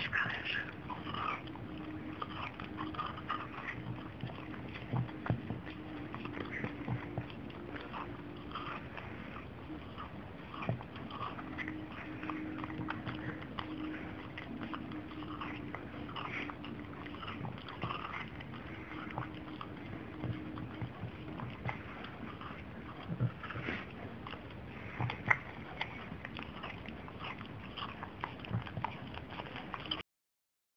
much, God.